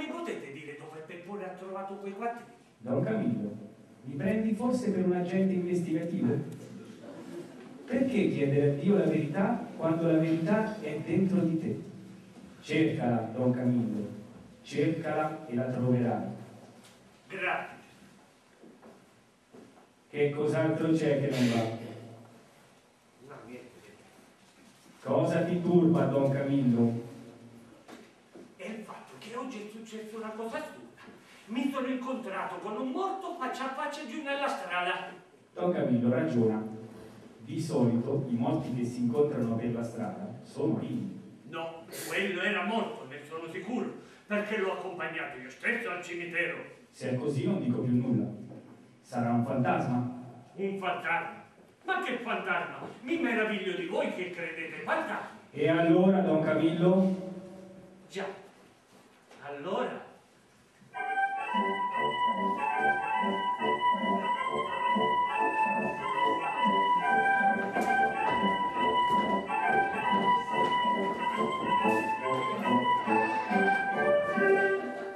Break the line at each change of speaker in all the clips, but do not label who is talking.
mi potete dire dove Peppone ha trovato quei quattrini?
Don Camillo, mi prendi forse per un agente investigativo? Perché chiedere a Dio la verità quando la verità è dentro di te? Cercala, Don Camillo, cercala e la troverai.
Grazie.
Che cos'altro c'è che non va? Cosa ti turba, Don Camillo?
È il fatto che oggi è successa una cosa assurda. Mi sono incontrato con un morto faccia a faccia giù nella strada.
Don Camillo ragiona. Di solito i morti che si incontrano per la strada sono vivi.
No, quello era morto, ne sono sicuro, perché l'ho accompagnato io stesso al cimitero.
Se è così non dico più nulla. Sarà un fantasma?
Un fantasma. Ma che fantasma? Mi meraviglio di voi che credete ai fantasmi.
E allora, Don Camillo?
Già. Allora,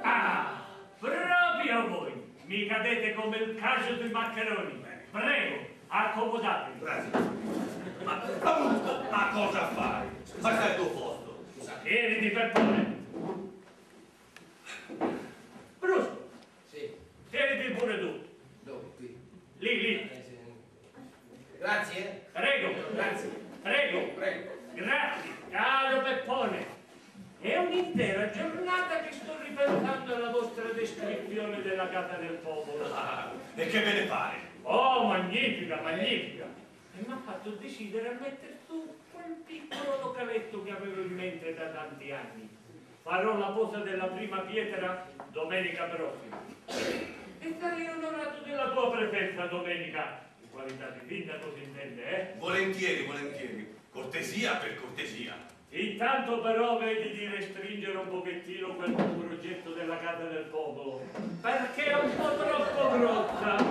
Ah, proprio voi! Mi cadete come il caso dei maccheroni. Prego, accomodatevi.
Ma, ma, ma cosa fai? Ma stai al tuo posto.
Vieni di Peppone. Brusco,
Sì,
tieniti pure tu.
dove? Qui.
Lì, lì.
Eh, sì. Grazie.
Prego,
Grazie.
prego.
Prego.
Grazie, caro Peppone. È un'intera giornata che sto ripensando alla vostra descrizione della casa del popolo.
Ah, e che ve ne pare?
Oh, magnifica, magnifica! E mi ha fatto decidere a mettere su quel piccolo localetto che avevo in mente da tanti anni. Farò la posa della prima pietra domenica prossima. E sarei onorato della tua presenza domenica. Qualità di sindaco si intende, eh?
Volentieri, volentieri. Cortesia per cortesia.
Intanto però vedi di restringere un pochettino quel tuo progetto della Casa del Popolo, perché è un po' troppo grossa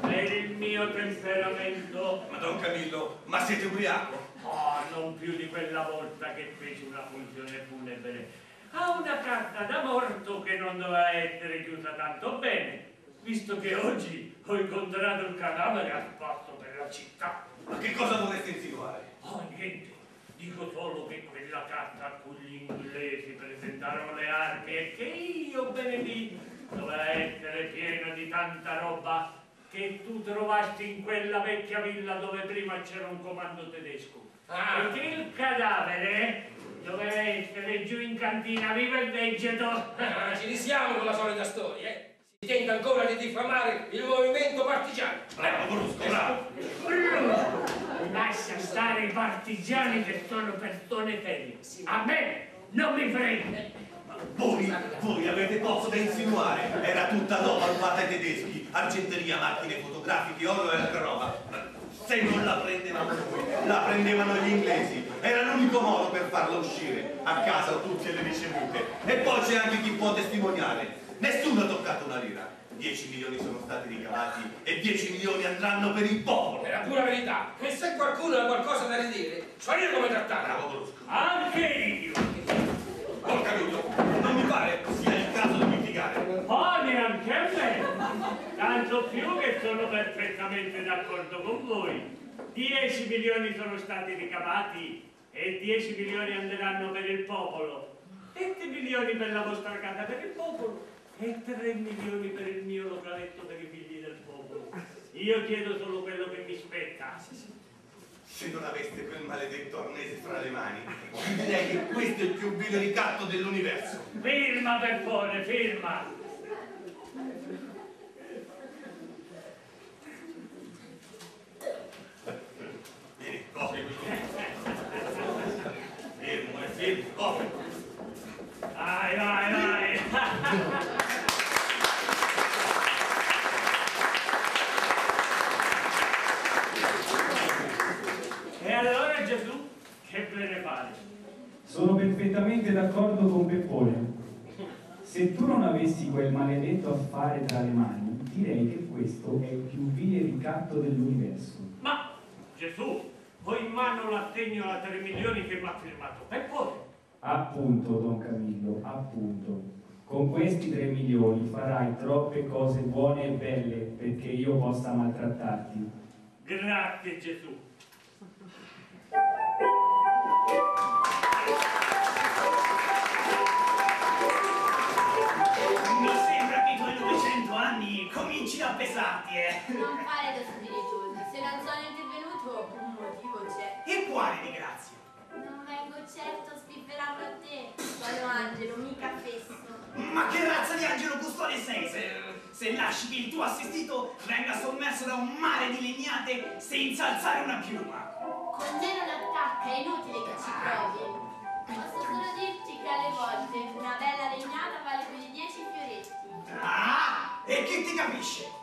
per il mio temperamento.
Ma Don Camillo, ma siete ubriaco?
Oh, non più di quella volta che feci una funzione funebre. Ha una carta da morto che non doveva essere chiusa tanto bene, visto che oggi ho incontrato il cadavere a spasso per la città.
Ma che cosa vorreste insinuare?
Oh, niente. Dico solo che quella carta a cui gli inglesi presentarono le armi e che io benedì doveva essere piena di tanta roba che tu trovasti in quella vecchia villa dove prima c'era un comando tedesco.
Ah.
E che il cadavere doveva essere giù in cantina vivo e vegeto.
Ah, ci risiamo con la solita storia, eh? Tenta ancora di diffamare il movimento partigiano.
Bravo, brusco, bravo.
Lascia stare i partigiani che sono persone serie. A me non mi.
Ma voi, voi avete poco da insinuare. Era tutta roba rubata ai tedeschi. Argenteria, macchine fotografiche, oro e altra roba. Se non la prendevamo noi, la prendevano gli inglesi. Era l'unico modo per farla uscire. A casa tutti e le ricevute. E poi c'è anche chi può testimoniare. Nessuno ha toccato una lira. 10 milioni sono stati ricavati e 10 milioni andranno per il popolo.
È la pura verità. E se qualcuno ha qualcosa da ridire, so io come trattarlo.
Bravo Brusco.
Anche io.
Ho capito. Non mi pare sia il caso di litigare.
Oh, neanche a me. Tanto più che sono perfettamente d'accordo con voi. 10 milioni sono stati ricavati e 10 milioni andranno per il popolo. 7 milioni per la vostra casa per il popolo e 3 milioni per il mio localetto per i figli del popolo. Io chiedo solo quello che mi spetta.
Se non aveste quel maledetto arnese fra le mani, direi che questo è il più vile ricatto dell'universo.
Firma Peppone, firma!
Vieni, copri. Fermo, eh, fermo, copri.
Vai, vai, vai! e allora Gesù, che ve ne pare?
Sono perfettamente d'accordo con Peppone. Se tu non avessi quel maledetto affare tra le mani, direi che questo è il più vile ricatto dell'universo.
Ma Gesù, ho in mano l'assegno a 3 milioni che mi ha firmato Peppone.
Appunto, Don Camillo, appunto. Con questi 3 milioni farai troppe cose buone e belle perché io possa maltrattarti.
Grazie Gesù.
Se,
lasci che il tuo assistito venga sommerso da un mare di legnate senza alzare una piuma?
Con me non attacca, è inutile che ci provi. Posso solo dirti che alle volte una bella legnata vale più di dieci fioretti.
Ah, e chi ti capisce?